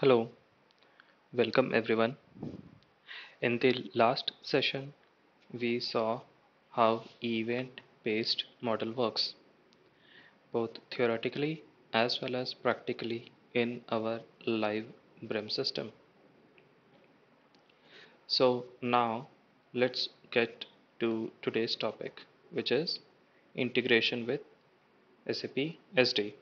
Hello, welcome everyone. In the last session, we saw how event-based model works, both theoretically as well as practically in our live BRIM system. So now let's get to today's topic, which is integration with SAP SD.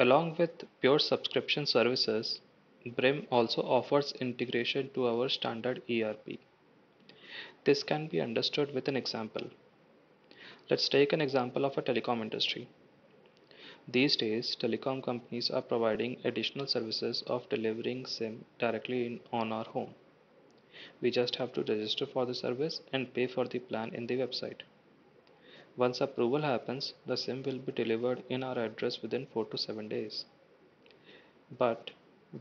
Along with pure subscription services, Brim also offers integration to our standard ERP. This can be understood with an example. Let's take an example of a telecom industry. These days, telecom companies are providing additional services of delivering SIM directly in, on our home. We just have to register for the service and pay for the plan in the website. Once approval happens, the SIM will be delivered in our address within 4 to 7 days. But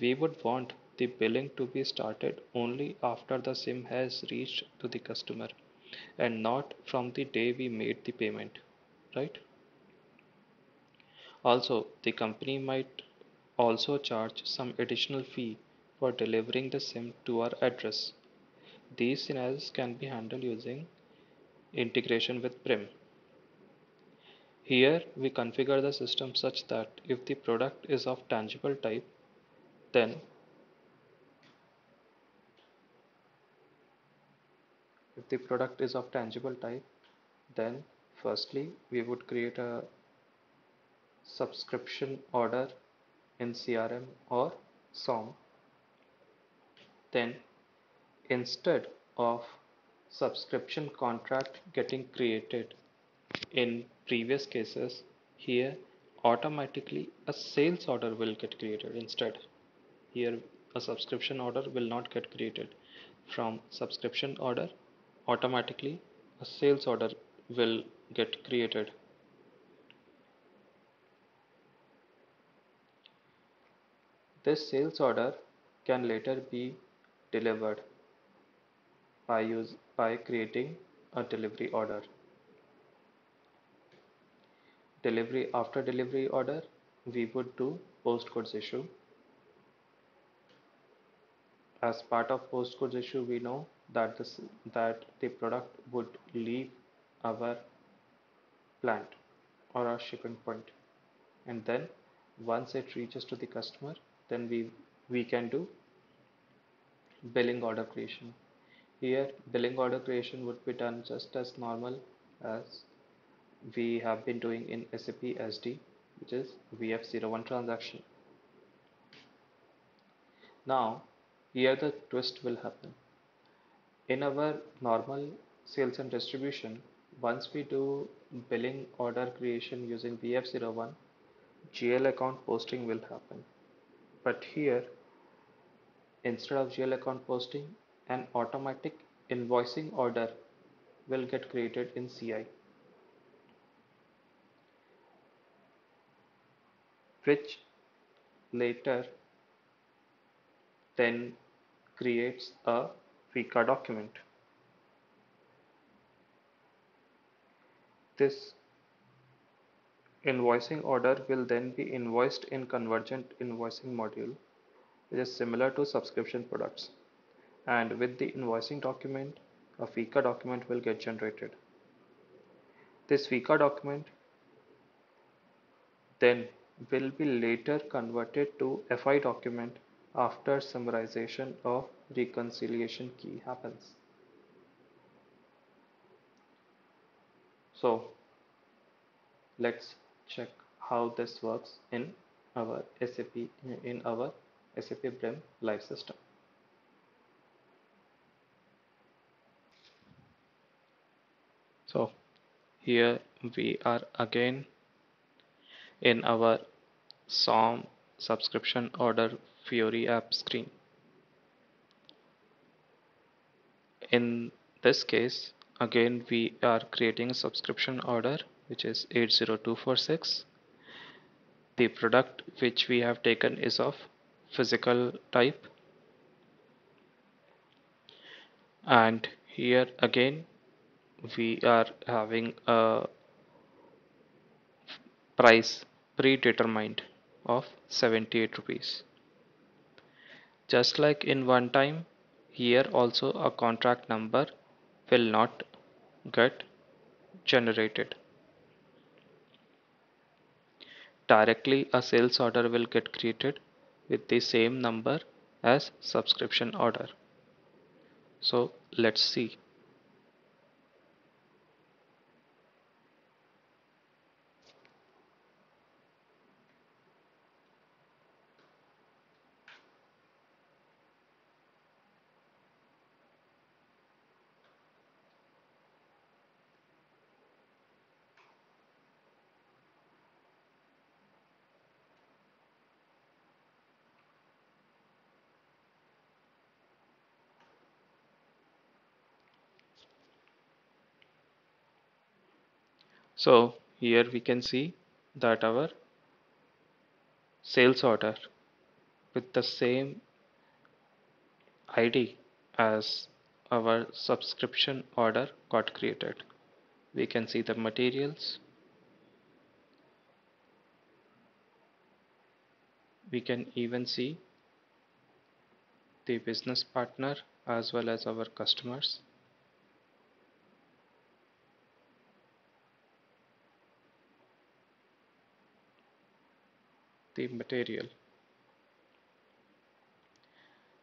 we would want the billing to be started only after the SIM has reached to the customer and not from the day we made the payment, right? Also, the company might also charge some additional fee for delivering the SIM to our address. These scenarios can be handled using integration with BRIM. Here we configure the system such that if the product is of tangible type, then if the product is of tangible type, then firstly we would create a subscription order in CRM or SOM. Then instead of subscription contract getting created in previous cases here automatically a sales order will get created instead. Here a subscription order will not get created. From subscription order automatically a sales order will get created. This sales order can later be delivered by use by creating a delivery order delivery after delivery order we would do post goods issue. As part of post goods issue we know that this that the product would leave our plant or our shipping point. And then once it reaches to the customer then we we can do billing order creation. Here billing order creation would be done just as normal as we have been doing in SAP SD which is VF01 transaction. Now here the twist will happen. In our normal sales and distribution once we do billing order creation using VF01 GL account posting will happen. But here instead of GL account posting an automatic invoicing order will get created in CI. Which later then creates a FICA document. This invoicing order will then be invoiced in convergent invoicing module which is similar to subscription products and with the invoicing document a FICA document will get generated. This FICA document then will be later converted to FI document after summarization of reconciliation key happens. So let's check how this works in our SAP in our SAP BRIM live system. So here we are again in our SOM subscription order Fiori app screen. In this case, again we are creating a subscription order which is 80246. The product which we have taken is of physical type and here again we are having a price predetermined of 78 rupees Just like in one time, here also a contract number will not get generated. Directly a sales order will get created with the same number as subscription order. So let's see. So here we can see that our sales order with the same ID as our subscription order got created. We can see the materials. We can even see the business partner as well as our customers. The material.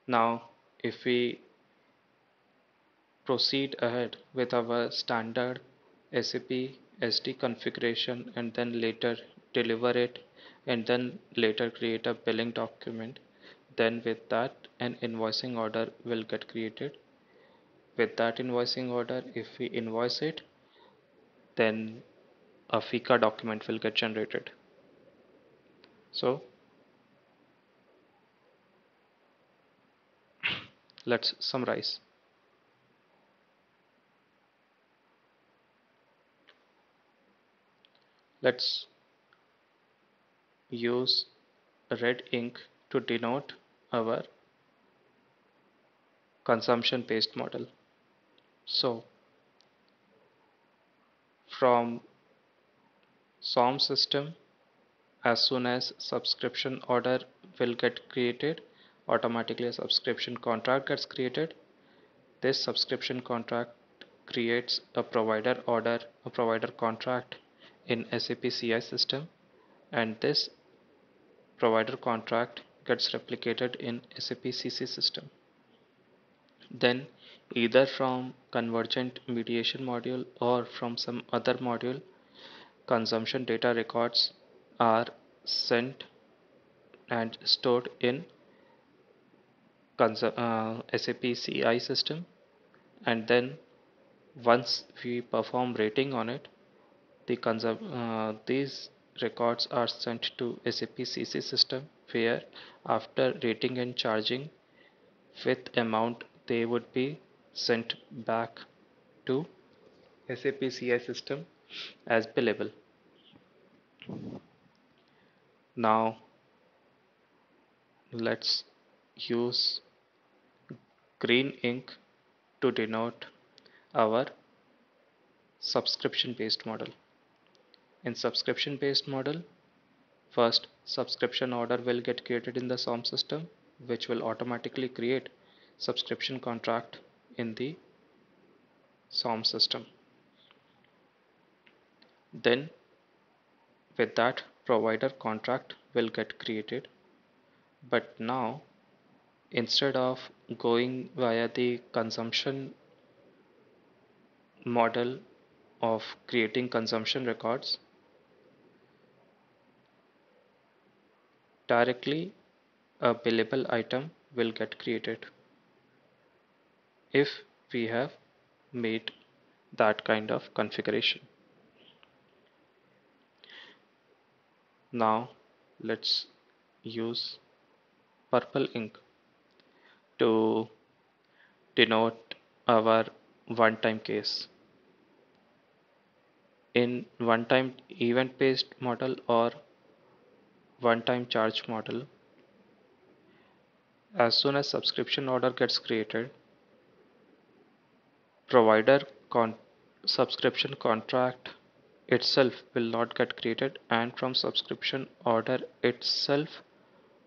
Now if we proceed ahead with our standard SAP SD configuration and then later deliver it and then later create a billing document then with that an invoicing order will get created with that invoicing order if we invoice it then a FICA document will get generated so let's summarize. Let's use red ink to denote our consumption based model. So from SOM system as soon as subscription order will get created automatically a subscription contract gets created. This subscription contract creates a provider order a provider contract in SAP CI system and this provider contract gets replicated in SAP CC system. Then either from convergent mediation module or from some other module consumption data records are sent and stored in uh, SAP CI system. And then once we perform rating on it the uh, these records are sent to SAP CC system where after rating and charging with amount they would be sent back to SAP CI system as billable now let's use green ink to denote our subscription based model. In subscription based model first subscription order will get created in the SOM system which will automatically create subscription contract in the SOM system. Then with that provider contract will get created. But now instead of going via the consumption model of creating consumption records directly a billable item will get created. If we have made that kind of configuration now let's use purple ink to denote our one-time case. In one-time event based model or one-time charge model as soon as subscription order gets created provider con subscription contract itself will not get created and from subscription order itself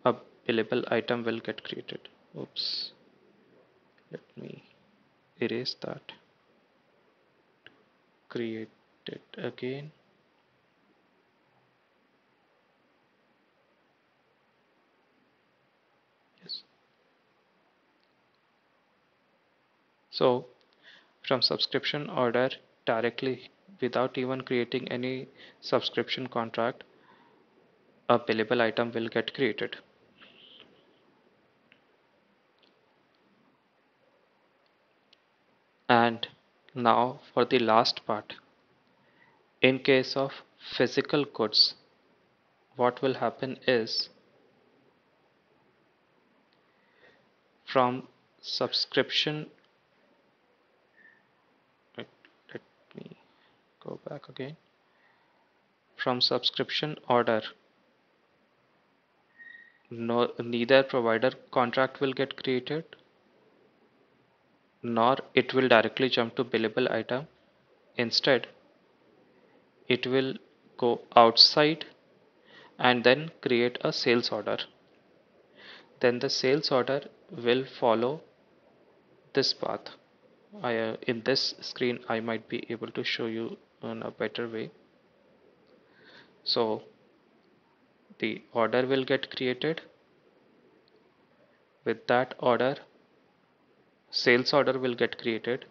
a billable item will get created. Oops. Let me erase that. Create it again. Yes. So from subscription order directly without even creating any subscription contract a billable item will get created. And now for the last part. In case of physical goods what will happen is from subscription let me go back again. From subscription order. No neither provider contract will get created nor it will directly jump to billable item. Instead it will go outside and then create a sales order. Then the sales order will follow this path. I, uh, in this screen I might be able to show you in a better way. So the order will get created. With that order sales order will get created.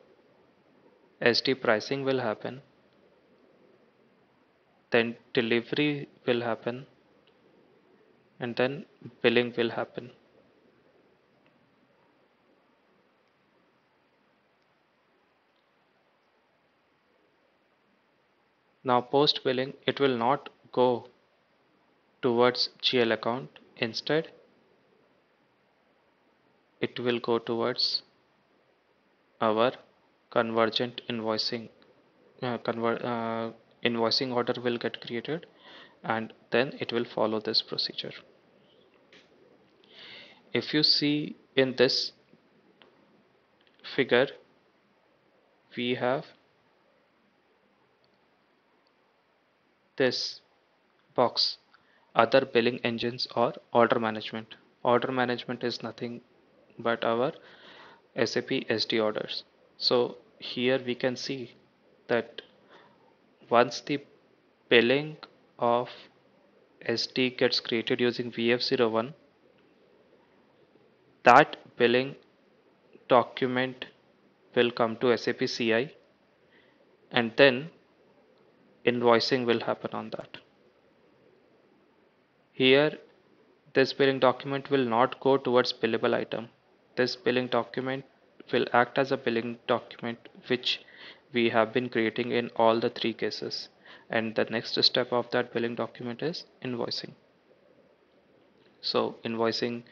SD pricing will happen. Then delivery will happen. And then billing will happen Now post billing it will not go towards GL account. Instead it will go towards our convergent invoicing uh, convert uh, invoicing order will get created and then it will follow this procedure. If you see in this figure we have this box other billing engines or order management. Order management is nothing but our SAP SD orders. So here we can see that once the billing of SD gets created using VF01 that billing document will come to SAP CI and then invoicing will happen on that. Here this billing document will not go towards billable item. This billing document will act as a billing document which we have been creating in all the three cases and the next step of that billing document is invoicing. So invoicing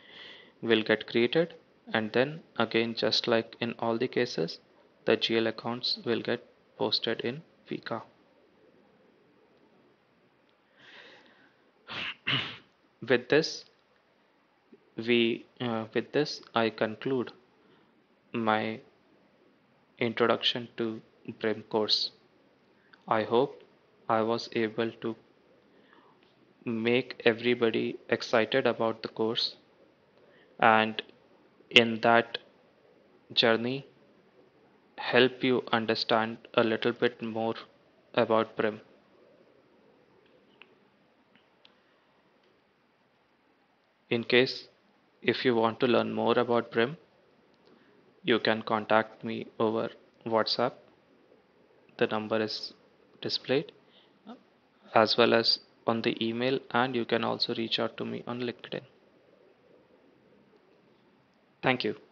will get created and then again just like in all the cases the GL accounts will get posted in FICA. With this we uh, with this I conclude my introduction to BRIM course I hope I was able to make everybody excited about the course and in that journey help you understand a little bit more about BRIM. In case if you want to learn more about BRIM, you can contact me over WhatsApp. The number is displayed as well as on the email and you can also reach out to me on LinkedIn. Thank you.